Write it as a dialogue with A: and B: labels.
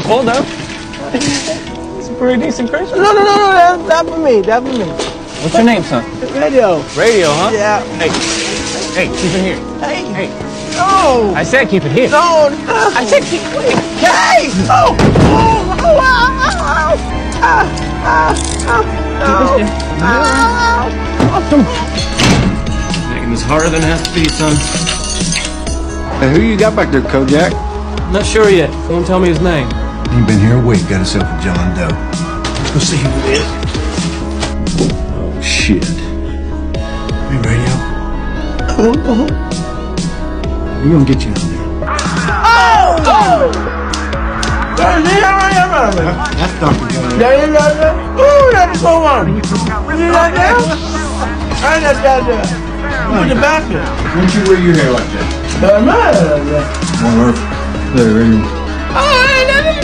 A: hold up. It's a pretty decent Christmas.
B: No, no, no, no, that, that for me, that for me.
A: What's your name, son?
B: Radio.
A: Radio, huh?
B: Yeah.
A: Hey, hey, keep it here.
B: Hey.
A: Hey,
B: No.
A: I said keep it here.
B: No, no.
A: I said keep it here.
B: Hey! Oh! Oh! Oh! Oh! Ah! Ah! Ah! No!
A: Making this harder than it has to be, son.
C: Hey, who you got back there, Kojak?
A: Not sure yet. Won't tell me his name.
D: He been here a week, got himself a John Doe. Let's go see who it is.
C: Oh, shit.
D: Hey, radio. We're gonna get you out there. Oh! That's Dr. John.
B: Yeah, yeah, yeah, yeah. Ooh, that's so one. You like that? I like that. there. Put the basket.
D: Why'd you wear your hair like that?
B: Uh, man, like that.
D: Well, there, radio.
B: Oh,